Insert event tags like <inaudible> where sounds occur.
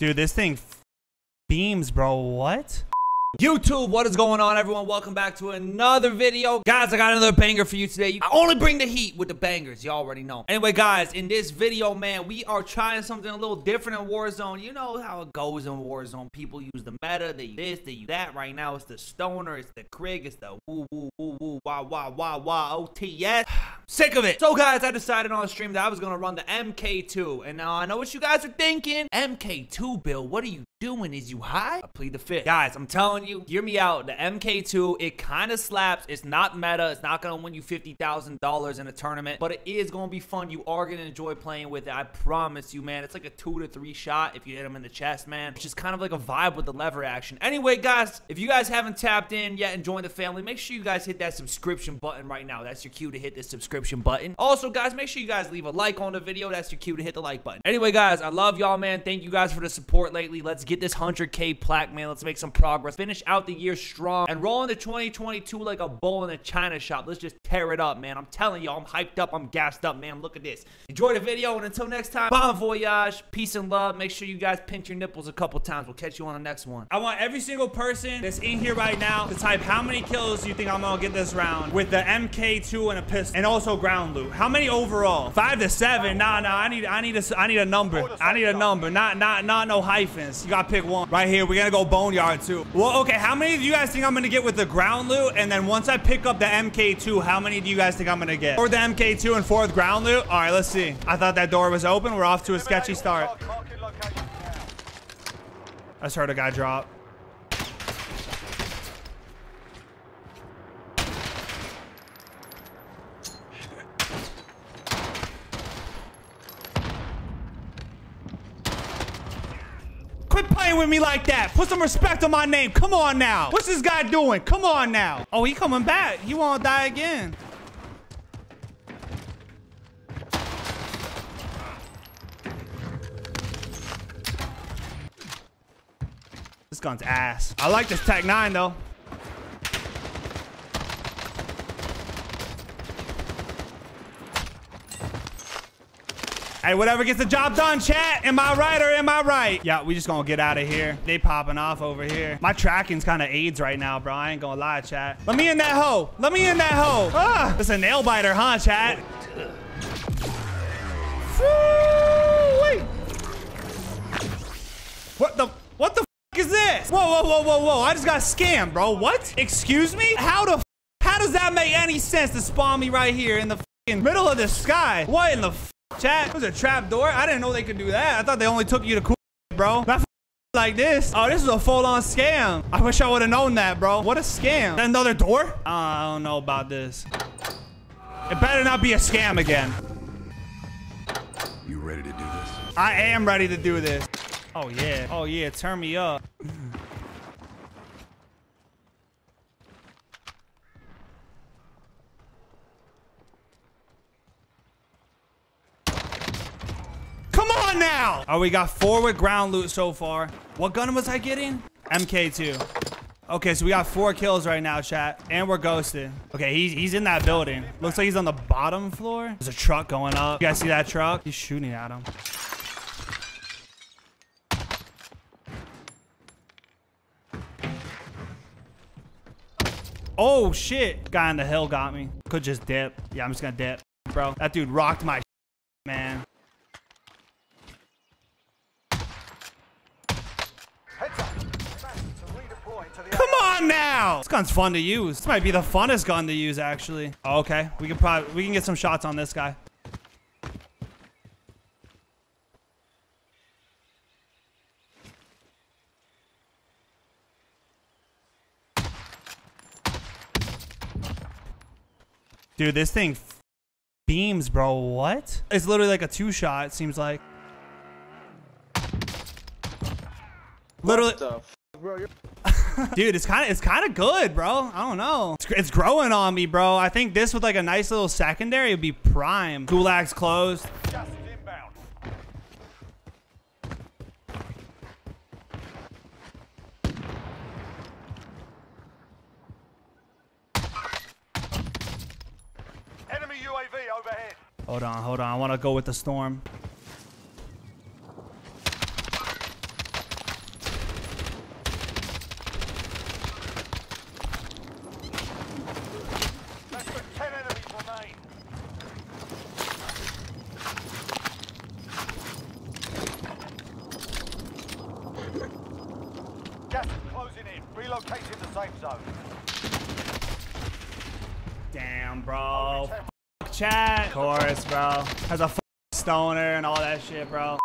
Dude, this thing beams, bro. What? YouTube, what is going on, everyone? Welcome back to another video. Guys, I got another banger for you today. I only bring the heat with the bangers. You all already know. Anyway, guys, in this video, man, we are trying something a little different in Warzone. You know how it goes in Warzone. People use the meta, they use this, they use that. Right now, it's the stoner, it's the Krig, it's the woo, woo, woo, woo, wah, wah, wah, wah, OTS. Sick of it. So, guys, I decided on stream that I was to run the MK2. And now I know what you guys are thinking. MK2, Bill, what are you doing? Is you high? I plead the fifth. Guys, I'm telling you, hear me out. The MK2, it kind of slaps. It's not meta. It's not to win you $50,000 in a tournament, but it is to be fun. You are to enjoy playing with it. I promise you, man. It's like a two to three shot if you hit him in the chest, man. It's just kind of like a vibe with the lever action. Anyway, guys, if you guys haven't tapped in yet and joined the family, make sure you guys hit that subscription button right now. That's your cue to hit the subscription button. Also, guys, make sure you guys leave a like on the video. That's your cue to hit the like button. Anyway, guys, I love y'all, man. Thank you guys for the support lately. Let's get this 100K plaque, man. Let's make some progress. Finish out the year strong and roll into 2022 like a bull in a china shop. Let's just tear it up, man. I'm telling y'all, I'm hyped up. I'm gassed up, man. Look at this. Enjoy the video, and until next time, bon voyage, peace and love. Make sure you guys pinch your nipples a couple times. We'll catch you on the next one. I want every single person that's in here right now to type how many kills you think I'm gonna get this round with the MK2 and a pistol, and also ground loot. How many overall? Five to seven? Nah, nah. I need, I need a, I need a number. I need a number. Not, not, not no hyphens. You gotta pick one. Right here, we're gonna go boneyard too. Well, okay. How many do you guys think I'm gonna get with the ground loot? And then once I pick up the MK2, how many do you guys think I'm gonna get? For the MK2 and fourth ground loot? All right, let's see. I thought that door was open. We're off to a sketchy start. I just heard a guy drop. Quit playing with me like that. Put some respect on my name. Come on now. What's this guy doing? Come on now. Oh, he coming back. He won't die again. This gun's ass. I like this Tec 9 though. Hey, whatever gets the job done, chat. Am I right or am I right? Yeah, we just gonna get out of here. They popping off over here. My tracking's kind of AIDS right now, bro. I ain't gonna lie, chat. Let me in that hole. Let me in that hole. Ah, it's a nail biter, huh, chat? What the? What the is this? Whoa, whoa, whoa, whoa, whoa. I just got scammed, bro. What? Excuse me? How the How does that make any sense to spawn me right here in the middle of the sky? What in the chat? It was a trap door? I didn't know they could do that. I thought they only took you to cool, bro. Not like this. Oh, this is a full-on scam. I wish I would have known that, bro. What a scam. Another door? Uh, I don't know about this. It better not be a scam again. You ready to do this? I am ready to do this. Oh, yeah. Oh, yeah. Turn me up. Come on now! Oh, we got four with ground loot so far. What gun was I getting? MK2. Okay, so we got four kills right now, chat. And we're ghosted. Okay, he's, he's in that building. Looks like he's on the bottom floor. There's a truck going up. You guys see that truck? He's shooting at him. Oh, shit. Guy on the hill got me. Could just dip. Yeah, I'm just gonna dip. Bro, that dude rocked my <laughs> man. On now! This gun's fun to use. This might be the funnest gun to use, actually. Oh, okay, we can probably we can get some shots on this guy. Dude, this thing beams, bro. What? It's literally like a two shot, it seems like. Literally. <laughs> Dude, it's kind of it's kind of good, bro. I don't know. It's, it's, growing on me, bro. I think this with like a nice little secondary would be prime. Gulag's closed. Enemy UAV overhead. Hold on, hold on. I want to go with the storm. Gas is closing in. Relocating the safe zone. Damn, bro. F- chat. Of course, bro. Has a f- stoner and all that shit, bro.